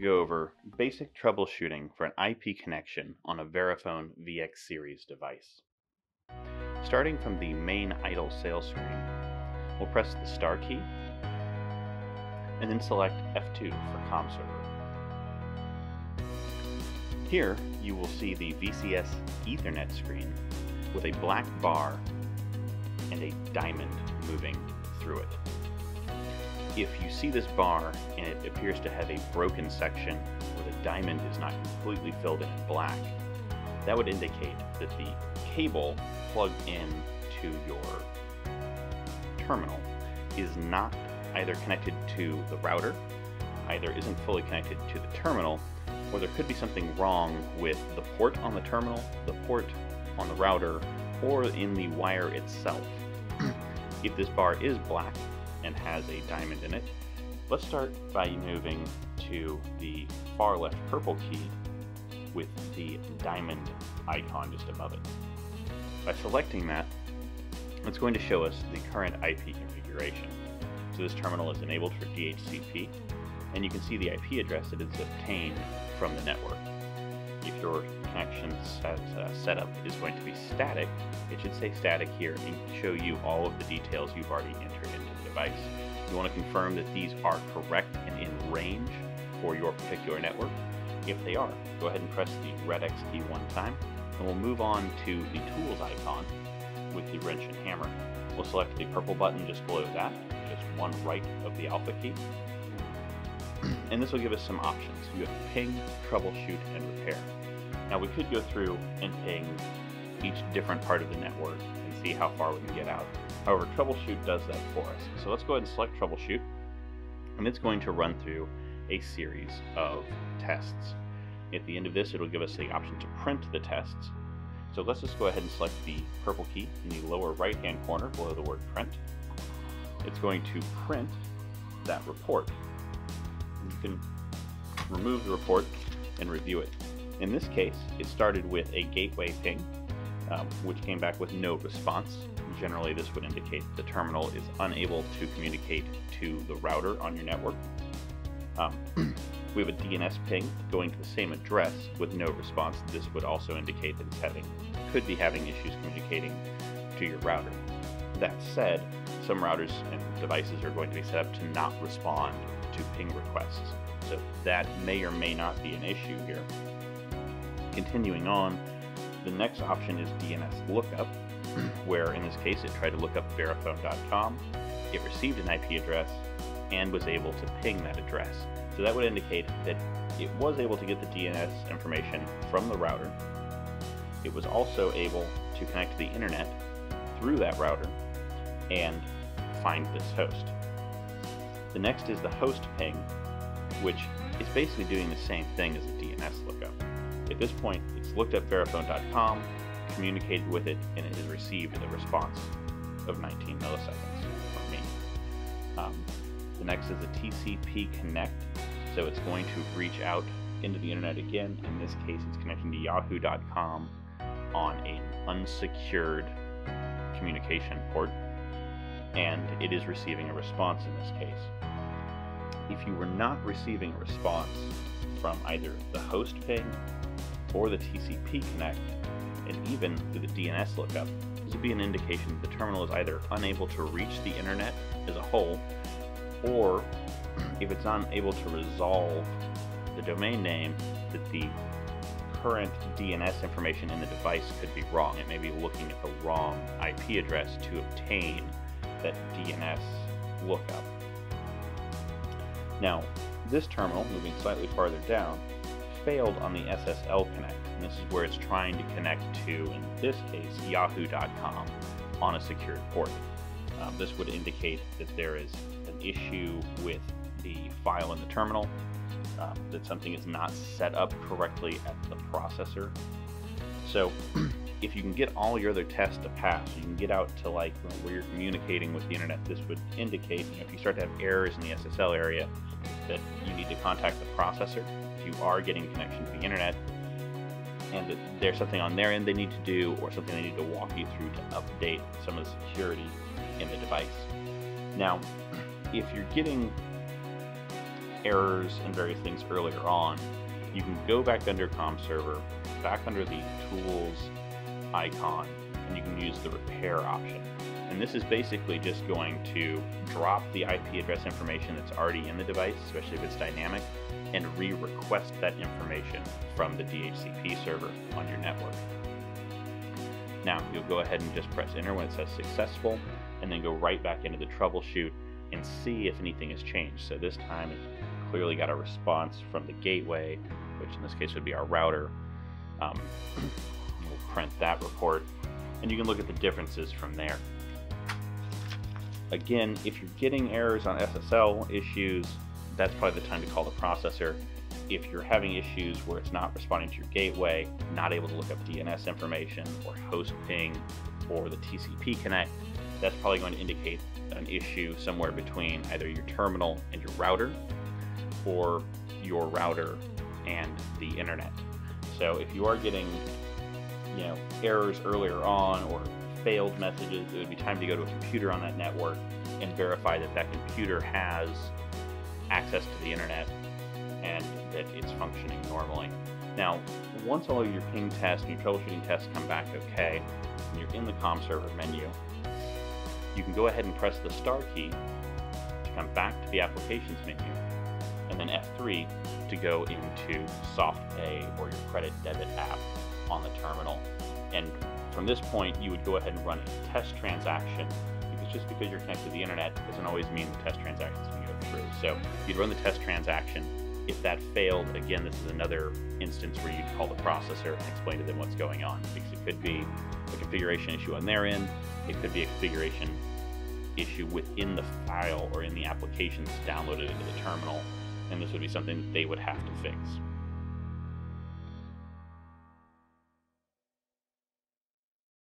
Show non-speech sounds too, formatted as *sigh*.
go over basic troubleshooting for an IP connection on a Verifone VX series device. Starting from the main idle sales screen, we'll press the star key and then select F2 for COM server. Here you will see the VCS Ethernet screen with a black bar and a diamond moving through it if you see this bar and it appears to have a broken section where the diamond is not completely filled in black, that would indicate that the cable plugged in to your terminal is not either connected to the router, either isn't fully connected to the terminal, or there could be something wrong with the port on the terminal, the port on the router, or in the wire itself. if this bar is black, and has a diamond in it. Let's start by moving to the far left purple key with the diamond icon just above it. By selecting that, it's going to show us the current IP configuration. So this terminal is enabled for DHCP, and you can see the IP address that is obtained from the network. If your connection set, uh, setup is going to be static, it should say static here and show you all of the details you've already entered into device. You want to confirm that these are correct and in range for your particular network. If they are, go ahead and press the red X key one time, and we'll move on to the tools icon with the wrench and hammer. We'll select the purple button just below that, just one right of the alpha key. And this will give us some options. You have ping, troubleshoot, and repair. Now we could go through and ping each different part of the network and see how far we can get out. However, Troubleshoot does that for us. So let's go ahead and select Troubleshoot, and it's going to run through a series of tests. At the end of this, it'll give us the option to print the tests. So let's just go ahead and select the purple key in the lower right-hand corner below the word print. It's going to print that report. You can remove the report and review it. In this case, it started with a gateway ping, um, which came back with no response. Generally, this would indicate the terminal is unable to communicate to the router on your network. Um, *clears throat* we have a DNS ping going to the same address with no response. This would also indicate that it's having, could be having issues communicating to your router. That said, some routers and devices are going to be set up to not respond to ping requests. So that may or may not be an issue here. Continuing on, the next option is DNS lookup, *clears throat* where in this case it tried to look up verifone.com, it received an IP address, and was able to ping that address. So that would indicate that it was able to get the DNS information from the router. It was also able to connect to the internet through that router and find this host. The next is the host ping, which is basically doing the same thing as a DNS lookup. At this point, it's looked up verifone.com, communicated with it, and it has received a response of 19 milliseconds from me. Um, the next is a TCP connect, so it's going to reach out into the internet again. In this case, it's connecting to yahoo.com on an unsecured communication port, and it is receiving a response in this case. If you were not receiving a response from either the host ping or the TCP connect, and even through the DNS lookup, this would be an indication that the terminal is either unable to reach the internet as a whole, or *clears throat* if it's unable to resolve the domain name, that the current DNS information in the device could be wrong. It may be looking at the wrong IP address to obtain that DNS lookup. Now, this terminal, moving slightly farther down, failed on the SSL connect. And this is where it's trying to connect to, in this case, yahoo.com on a secured port. Um, this would indicate that there is an issue with the file in the terminal, um, that something is not set up correctly at the processor. So *clears throat* if you can get all your other tests to pass, you can get out to like where you're communicating with the internet, this would indicate, you know, if you start to have errors in the SSL area, that you need to contact the processor you are getting connection to the internet and that there's something on their end they need to do or something they need to walk you through to update some of the security in the device. Now, if you're getting errors and various things earlier on, you can go back under COM server, back under the tools icon, and you can use the repair option. And this is basically just going to drop the IP address information that's already in the device, especially if it's dynamic, and re-request that information from the DHCP server on your network. Now, you'll go ahead and just press enter when it says successful, and then go right back into the troubleshoot and see if anything has changed. So this time it clearly got a response from the gateway, which in this case would be our router. Um, *clears throat* we'll print that report, and you can look at the differences from there. Again, if you're getting errors on SSL issues, that's probably the time to call the processor. If you're having issues where it's not responding to your gateway, not able to look up DNS information or host ping or the TCP connect, that's probably going to indicate an issue somewhere between either your terminal and your router or your router and the internet. So if you are getting you know errors earlier on or failed messages, it would be time to go to a computer on that network and verify that that computer has access to the internet and that it's functioning normally. Now, once all of your ping tests and your troubleshooting tests come back okay, and you're in the COM server menu, you can go ahead and press the star key to come back to the applications menu, and then F3 to go into SoftPay or your credit debit app on the terminal. And from this point, you would go ahead and run a test transaction because just because you're connected to the internet doesn't always mean the test transaction is going to go through. So you'd run the test transaction. If that failed, again, this is another instance where you'd call the processor and explain to them what's going on because it could be a configuration issue on their end, it could be a configuration issue within the file or in the applications downloaded into the terminal, and this would be something that they would have to fix.